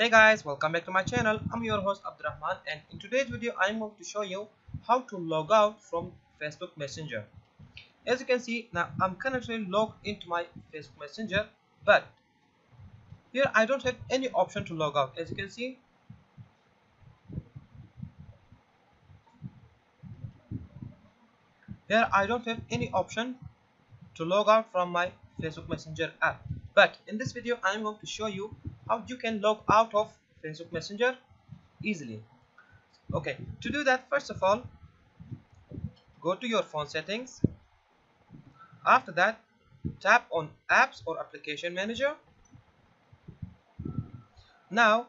Hey guys, welcome back to my channel. I'm your host Abdurrahman and in today's video I'm going to show you how to log out from Facebook Messenger. As you can see now I'm currently logged into my Facebook Messenger but here I don't have any option to log out as you can see here I don't have any option to log out from my Facebook Messenger app but in this video I'm going to show you how you can log out of Facebook Messenger easily. Okay to do that first of all go to your phone settings. After that tap on apps or application manager. Now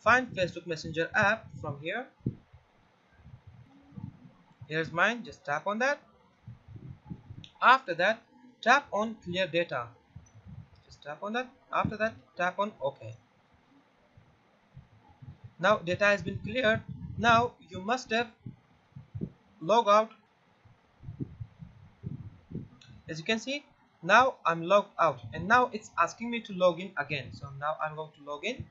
find Facebook Messenger app from here. Here's mine just tap on that. After that tap on clear data tap on that. After that tap on ok. Now data has been cleared. Now you must have log out. As you can see now I'm logged out. And now it's asking me to log in again. So now I'm going to log in.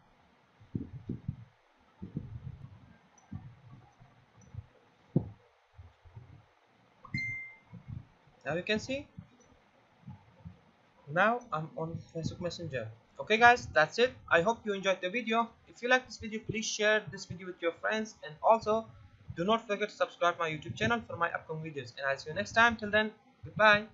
Now you can see now I'm on Facebook Messenger. Okay guys that's it. I hope you enjoyed the video. If you like this video please share this video with your friends. And also do not forget to subscribe my YouTube channel for my upcoming videos. And I'll see you next time. Till then goodbye.